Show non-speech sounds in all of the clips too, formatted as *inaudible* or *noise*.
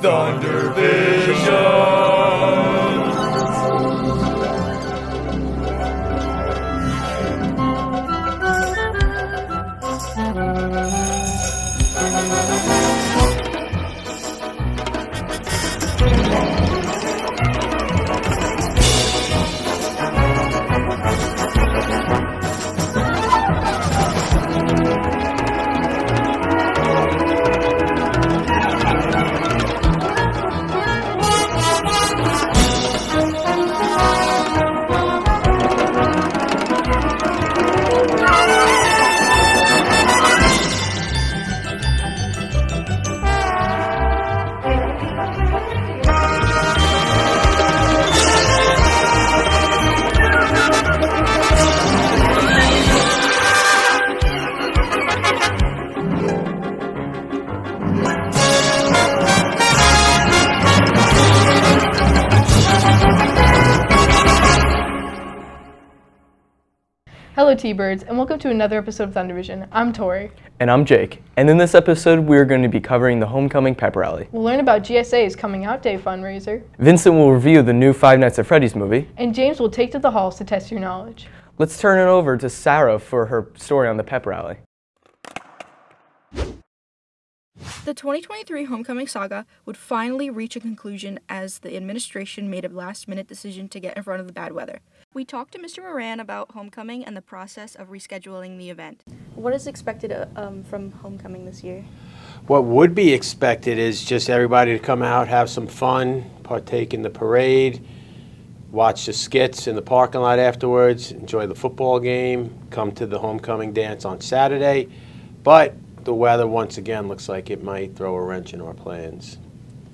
Thunder Vision. Hello, T-Birds, and welcome to another episode of Thunder Vision. I'm Tori. And I'm Jake. And in this episode, we're going to be covering the Homecoming Pep Rally. We'll learn about GSA's Coming Out Day fundraiser, Vincent will review the new Five Nights at Freddy's movie. and James will take to the halls to test your knowledge. Let's turn it over to Sarah for her story on the Pep Rally. The 2023 homecoming saga would finally reach a conclusion as the administration made a last minute decision to get in front of the bad weather. We talked to Mr. Moran about homecoming and the process of rescheduling the event. What is expected uh, um, from homecoming this year? What would be expected is just everybody to come out, have some fun, partake in the parade, watch the skits in the parking lot afterwards, enjoy the football game, come to the homecoming dance on Saturday. But the weather, once again, looks like it might throw a wrench in our plans.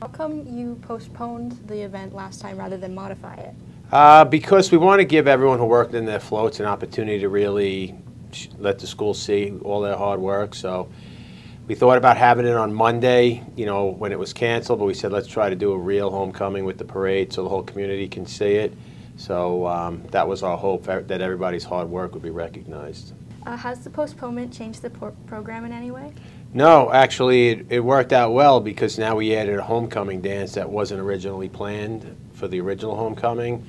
How come you postponed the event last time rather than modify it? Uh, because we want to give everyone who worked in their floats an opportunity to really sh- let the school see all their hard work. So we thought about having it on Monday, you know, when it was canceled, but we said let's try to do a real homecoming with the parade so the whole community can see it. So um, that was our hope that everybody's hard work would be recognized. Uh, has the postponement changed the por- program in any way? No, actually, it, it worked out well because now we added a homecoming dance that wasn't originally planned for the original homecoming,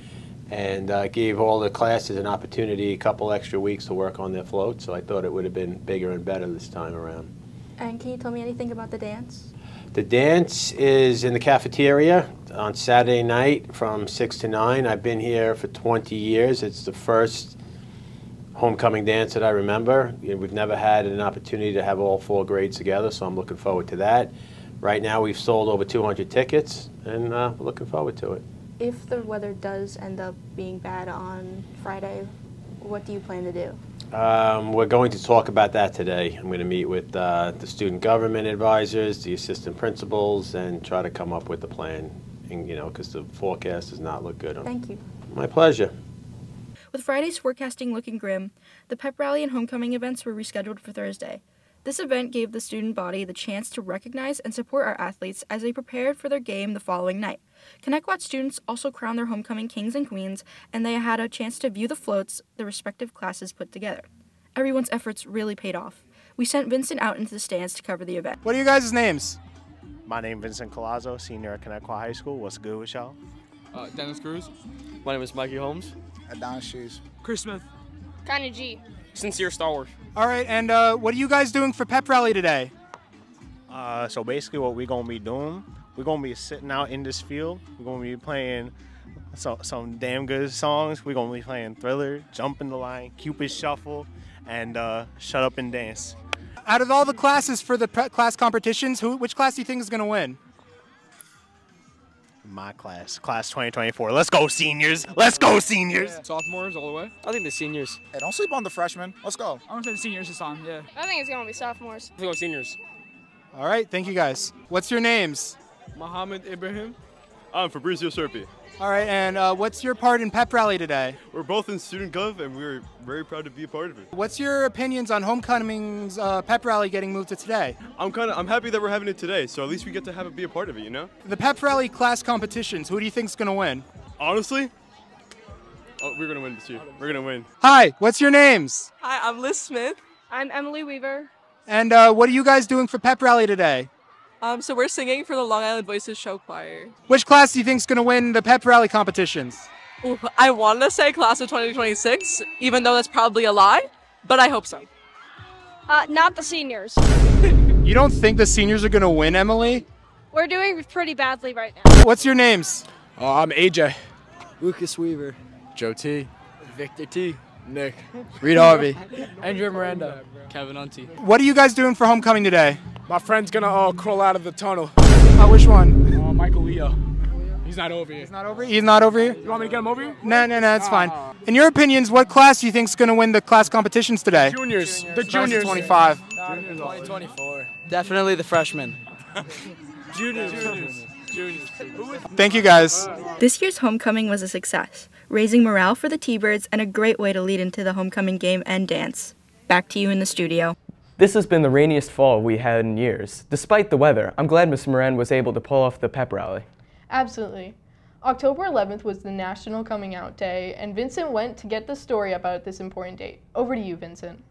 and uh, gave all the classes an opportunity, a couple extra weeks to work on their float. So I thought it would have been bigger and better this time around. And can you tell me anything about the dance? The dance is in the cafeteria on Saturday night from 6 to 9. I've been here for 20 years. It's the first homecoming dance that I remember. You know, We've never had an opportunity to have all four grades together, so I'm looking forward to that. Right now, we've sold over 200 tickets, and uh, we're looking forward to it. If the weather does end up being bad on Friday, what do you plan to do? Um, we're going to talk about that today. I'm going to meet with uh, the student government advisors, the assistant principals, and try to come up with a plan. And, you know, because the forecast does not look good. Thank you. My pleasure. With Friday's forecasting looking grim, the pep rally and homecoming events were rescheduled for Thursday. This event gave the student body the chance to recognize and support our athletes as they prepared for their game the following night. Connetquot students also crowned their homecoming kings and queens, and they had a chance to view the floats the respective classes put together. Everyone's efforts really paid off. We sent Vincent out into the stands to cover the event. What are you guys' names? My name is Vincent Colazzo, senior at Connetquot High School. What's good with y'all? Uh, Dennis Cruz. My name is Mikey Holmes. Adonis Shoes. Chris Smith. Kinda G. Sincere Star Wars. All right, and uh, what are you guys doing for pep rally today? Uh, so basically, what we're gonna be doing, we're gonna be sitting out in this field. We're gonna be playing so, some damn good songs. We're gonna be playing Thriller, Jump in the Line, Cupid Shuffle, and uh, Shut Up and Dance. Out of all the classes for the pre- class competitions, who, which class do you think is going to win? My class, class 2024. Let's go, seniors! Let's go, seniors! Sophomores all the way. I think the seniors. Hey, don't sleep on the freshmen. Let's go. I'm gonna say the seniors this time. Yeah. I think it's gonna be sophomores. I think go seniors. All right, thank you guys. What's your names? Mohammed Ibrahim. I'm Fabrizio Serpi. All right, and uh, what's your part in pep rally today? We're both in student gov, and we're very proud to be a part of it. What's your opinions on homecoming's uh, pep rally getting moved to today? I'm kind of I'm happy that we're having it today, so at least we get to have it be a part of it, you know. The pep rally class competitions, who do you think is going to win? Honestly, oh, we're gonna win this year. We're gonna win. Hi, what's your names? Hi, I'm Liz Smith. I'm Emily Weaver. And uh, what are you guys doing for pep rally today? Um, so we're singing for the Long Island Voices Show Choir. Which class do you think is going to win the pep rally competitions? Ooh, I want to say class of 2026, even though that's probably a lie, but I hope so. Uh, not the seniors. *laughs* You don't think the seniors are going to win, Emily? We're doing pretty badly right now. What's your names? Uh, I'm AJ. Lucas Weaver. Joe T. Victor T. Nick. Reed Harvey. *laughs* Andrew Miranda. Kevin Unti. What are you guys doing for homecoming today? My friend's gonna uh, crawl out of the tunnel. Uh, which one? Uh, Michael Leo. He's not over here. He's not over here? He's not over here? You want me to get him over here? No, no, no, it's fine. In your opinions, what class do you think is going to win the class competitions today? Juniors. The Class of juniors. 25. 2024. Definitely the freshmen. *laughs* Juniors. Juniors. Juniors. Thank you, guys. This year's homecoming was a success, raising morale for the T-Birds and a great way to lead into the homecoming game and dance. Back to you in the studio. This has been the rainiest fall we had in years. Despite the weather, I'm glad Miss Moran was able to pull off the pep rally. Absolutely. October 11th was the National Coming Out Day, and Vincent went to get the story about this important date. Over to you, Vincent.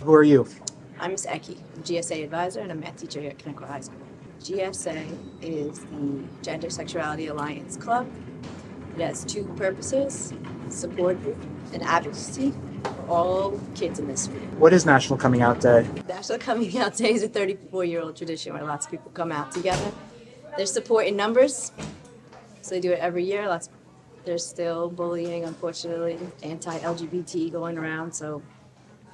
Who are you? I'm Ms. Eki, GSA advisor and a math teacher here at Connetquot High School. GSA is the Gender Sexuality Alliance Club. It has two purposes support and advocacy for all kids in this field. What is National Coming Out Day? National Coming Out Day is a 34 year old tradition where lots of people come out together. There's support in numbers, so they do it every year. Lots, there's still bullying, unfortunately, anti LGBT going around, so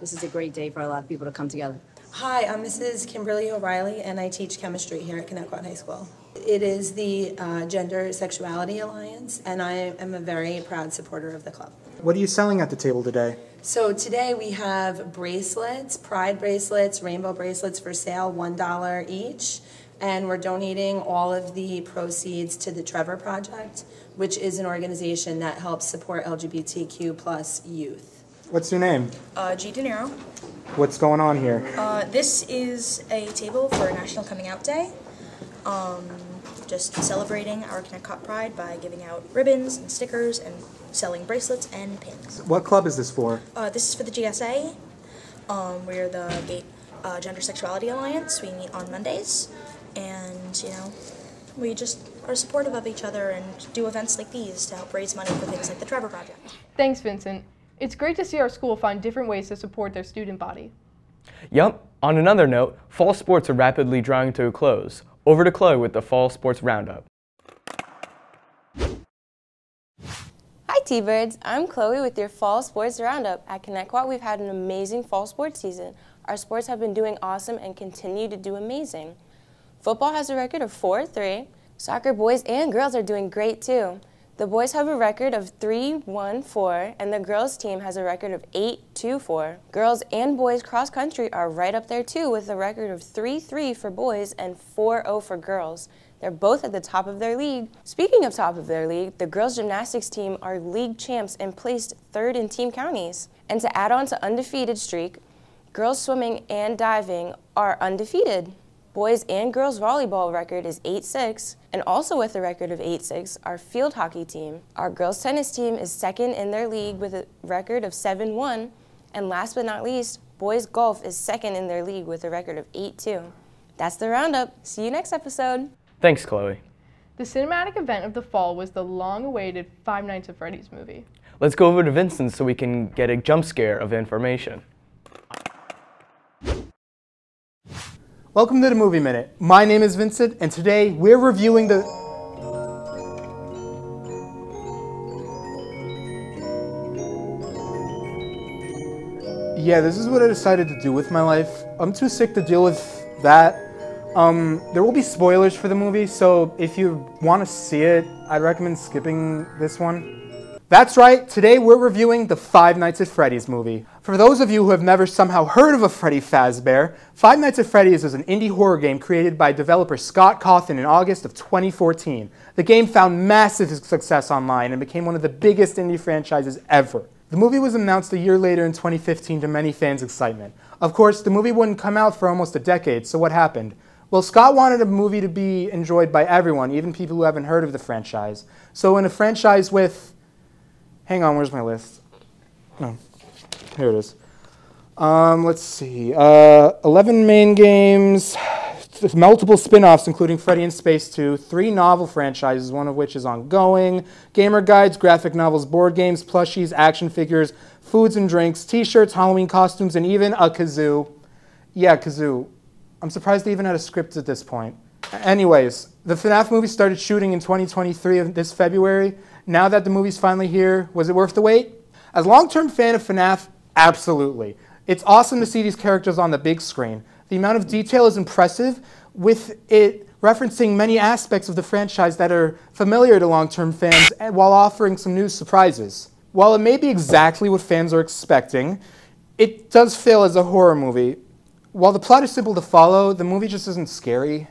this is a great day for a lot of people to come together. Hi, I'm Mrs. Kimberly O'Reilly, and I teach chemistry here at Connetquot High School. It is the uh, Gender Sexuality Alliance, and I am a very proud supporter of the club. What are you selling at the table today? So today we have bracelets, pride bracelets, rainbow bracelets for sale, $1 each. And we're donating all of the proceeds to the Trevor Project, which is an organization that helps support LGBTQ plus youth. What's your name? Uh, G. De Niro. What's going on here? Uh, this is a table for National Coming Out Day. Um, just celebrating our Connetquot pride by giving out ribbons and stickers and selling bracelets and pins. What club is this for? Uh, this is for the GSA. Um, we're the Gay uh, Gender Sexuality Alliance. We meet on Mondays, and you know, we just are supportive of each other and do events like these to help raise money for things like the Trevor Project. Thanks, Vincent. It's great to see our school find different ways to support their student body. Yup, on another note, fall sports are rapidly drawing to a close. Over to Chloe with the Fall Sports Roundup. T-Birds, I'm Chloe with your Fall Sports Roundup. At Connetquot, we've had an amazing fall sports season. Our sports have been doing awesome and continue to do amazing. Football has a record of 4-3. Soccer boys and girls are doing great too. The boys have a record of 3-1-4 and the girls team has a record of 8-2-4. Girls and boys cross country are right up there too with a record of 3-3 for boys and 4-0 for girls. They're both at the top of their league. Speaking of top of their league, the girls gymnastics team are league champs and placed third in team counties. And to add on to undefeated streak, girls swimming and diving are undefeated. Boys and girls volleyball record is 8-6, and also with a record of 8-6, our field hockey team. Our girls tennis team is second in their league with a record of 7-1, and last but not least, boys golf is second in their league with a record of 8-2. That's the roundup. See you next episode. Thanks, Chloe. The cinematic event of the fall was the long-awaited Five Nights at Freddy's movie. Let's go over to Vincent so we can get a jump scare of information. Welcome to the Movie Minute. My name is Vincent, and today we're reviewing the. Yeah, this is what I decided to do with my life. I'm too sick to deal with that. Um, there will be spoilers for the movie, so if you want to see it, I'd recommend skipping this one. That's right, today we're reviewing the Five Nights at Freddy's movie. For those of you who have never somehow heard of a Freddy Fazbear, Five Nights at Freddy's is an indie horror game created by developer Scott Cawthon in August of 2014. The game found massive success online and became one of the biggest indie franchises ever. The movie was announced a year later in 2015 to many fans' excitement. Of course, the movie wouldn't come out for almost a decade, so what happened? Well, Scott wanted a movie to be enjoyed by everyone, even people who haven't heard of the franchise. So in a franchise with Hang on, where's my list? No, here it is. Um, let's see. Uh, 11 main games, multiple spin offs, including Freddy in Space 2, three novel franchises, one of which is ongoing, gamer guides, graphic novels, board games, plushies, action figures, foods and drinks, t shirts, Halloween costumes, and even a kazoo. Yeah, kazoo. I'm surprised they even had a script at this point. Anyways, the FNAF movie started shooting in 2023 this February. Now that the movie's finally here, was it worth the wait? As a long-term fan of FNAF, absolutely. It's awesome to see these characters on the big screen. The amount of detail is impressive, with it referencing many aspects of the franchise that are familiar to long-term fans eh, while offering some new surprises. While it may be exactly what fans are expecting, it does fail as a horror movie. While the plot is simple to follow, the movie just isn't scary.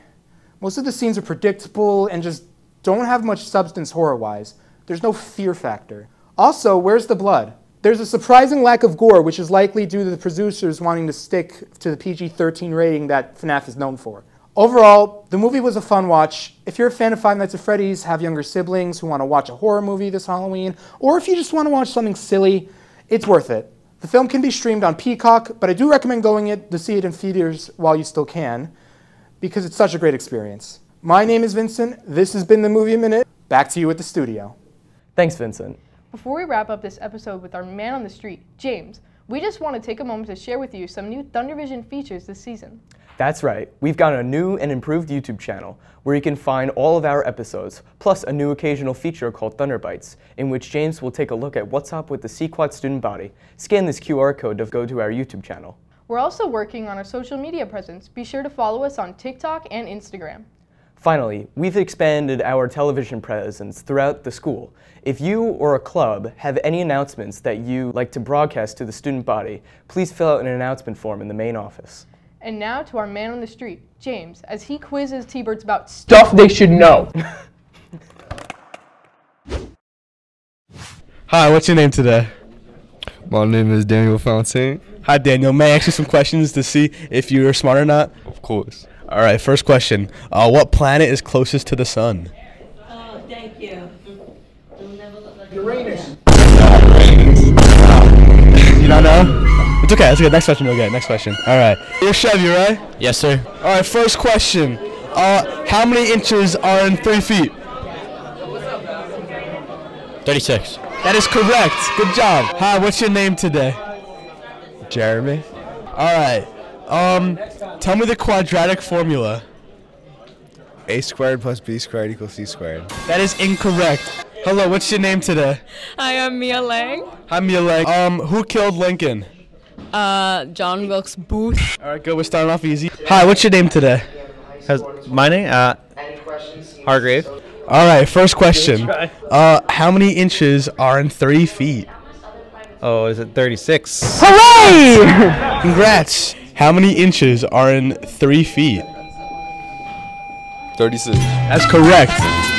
Most of the scenes are predictable and just don't have much substance horror-wise. There's no fear factor. Also, where's the blood? There's a surprising lack of gore, which is likely due to the producers wanting to stick to the PG-13 rating that FNAF is known for. Overall, the movie was a fun watch. If you're a fan of Five Nights at Freddy's, have younger siblings who want to watch a horror movie this Halloween, or if you just want to watch something silly, it's worth it. The film can be streamed on Peacock, but I do recommend going it to see it in theaters while you still can, because it's such a great experience. My name is Vincent. This has been the Movie Minute. Back to you at the studio. Thanks, Vincent. Before we wrap up this episode with our man on the street, James, we just want to take a moment to share with you some new ThunderVision features this season. That's right. We've got a new and improved YouTube channel where you can find all of our episodes, plus a new occasional feature called Thunderbites, in which James will take a look at what's up with the Sequat student body. Scan this QR code to go to our YouTube channel. We're also working on our social media presence. Be sure to follow us on TikTok and Instagram. Finally, we've expanded our television presence throughout the school. If you or a club have any announcements that you like to broadcast to the student body, please fill out an announcement form in the main office. And now to our man on the street, James, as he quizzes T-Birds about Stuff they should know. *laughs* Hi, what's your name today? My name is Daniel Fontaine. Hi, Daniel. May I ask you some questions to see if you're smart or not? Of course. All right, first question. Uh, what planet is closest to the sun? Oh, thank you. Uranus. You don't know? It's okay. That's okay. Next question. You'll get. Next question. All right. You're Chevy, right? Yes, sir. All right. First question. Uh, how many inches are in three feet? 36. That is correct. Good job. Hi. What's your name today? Jeremy. All right. Um, tell me the quadratic formula. A squared plus B squared equals C squared. That is incorrect. Hello. What's your name today? Hi, I'm Mia Lang. Hi, Mia Lang. Um, who killed Lincoln? Uh, John Wilkes Booth. All right, good. We're starting off easy. Hi. What's your name today? Has my name? Uh, Hargrave. All right. First question. Uh, how many inches are in three feet? Oh, is it 36? Hooray! *laughs* Congrats. How many inches are in three feet? 36. That's correct.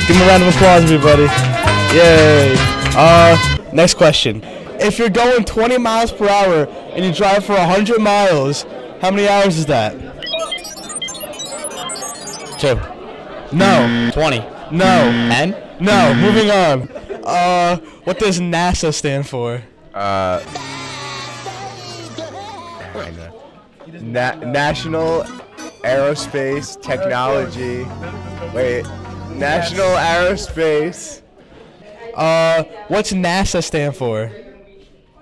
Give him a round of applause, everybody. Yay. Uh, next question. If you're going 20 miles per hour and you drive for 100 miles, how many hours is that? Two. No. 20. No. 10? No. Moving on. Uh, what does NASA stand for? Uh, Na- National Aerospace Technology. Wait, National Aerospace. Uh, what's NASA stand for?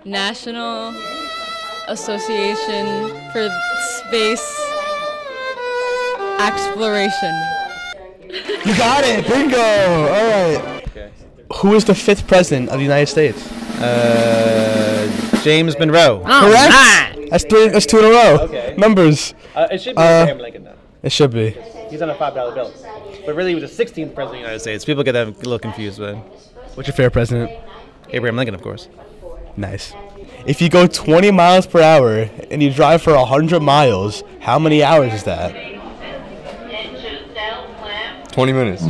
National Association for Space Exploration. You got it. Bingo. All right. Okay. Who is the fifth president of the United States? Uh, James Monroe. Correct. That's three. That's two in a row. Okay. Numbers. Uh, it should be Uh, Abraham Lincoln though. It should be. He's on a five dollar bill, but really he was the 16th president of the United States. People get that a little confused, but What's your favorite president? Abraham Lincoln, of course. Nice. If you go 20 miles per hour and you drive for 100 miles, how many hours is that? 20 minutes.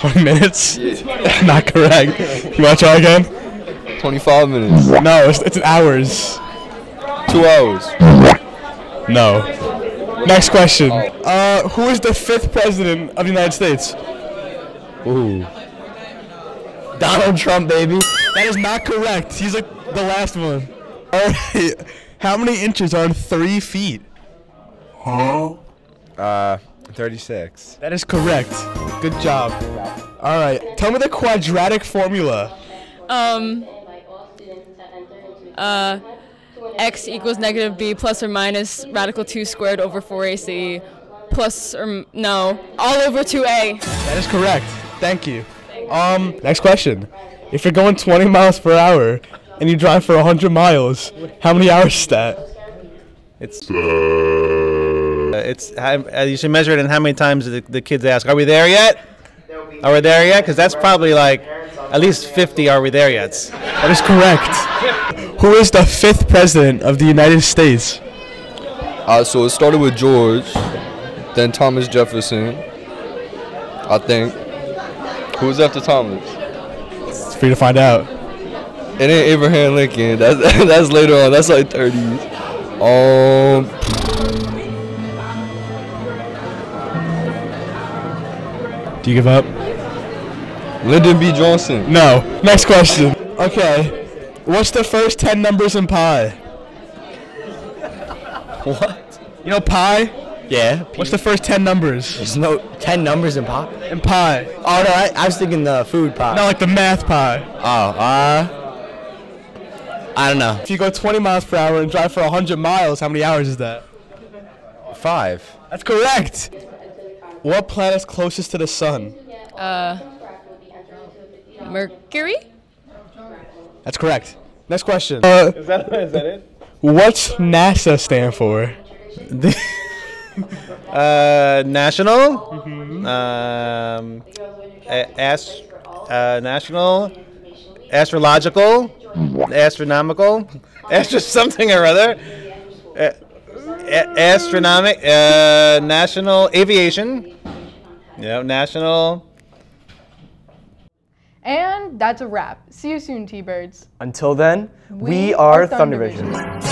20 minutes? *laughs* Not correct. You want to try again? 25 minutes. No, it's, it's hours. Two hours. No. Next question. Uh, who is the fifth president of the United States? Ooh. Donald Trump, baby. That is not correct. He's like the last one. All right. *laughs* How many inches are in three feet? Huh? Uh, 36. That is correct. Good job. All right. Tell me the quadratic formula. Um. Uh, x equals negative b plus or minus radical 2 squared over 4ac plus or no all over 2a. That is correct. Thank you. Um, next question. If you're going 20 miles per hour and you drive for 100 miles, how many hours is that? It's uh, it's how, uh, you should measure it in how many times the, the kids ask, "Are we there yet? Are we there yet?" Because that's probably like at least 50. Are we there yet? That is correct. Who is the fifth president of the United States? Uh, so it started with George, then Thomas Jefferson. I think. Who's after Thomas? It's you to find out. It ain't Abraham Lincoln. *laughs* That's that's later on. That's like 30s. Um. Do you give up? Lyndon B. Johnson. No. Next question. Okay. What's the first 10 numbers in pi? *laughs* What? You know pi? Yeah. What's the first 10 numbers? There's no 10 numbers in pop? In pi. Oh, no, I, I was thinking the food pie. No, like the math pie. Oh, uh. I don't know. If you go 20 miles per hour and drive for 100 miles, how many hours is that? Five. That's correct. What planet's closest to the sun? Uh, Mercury? That's correct. Next question. Uh, Is that is that it? what's NASA stand for? *laughs* Uh, national. Um, a- ast- uh, national. Astrological. Astronomical. *laughs* Astro something or other. Uh, a- astronomic. Uh, national aviation. Yeah, national. And that's a wrap. See you soon, T-Birds. Until then, we, We are are Thundervision. Thundervision.